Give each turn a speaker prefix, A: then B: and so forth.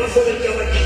A: Russell and Joe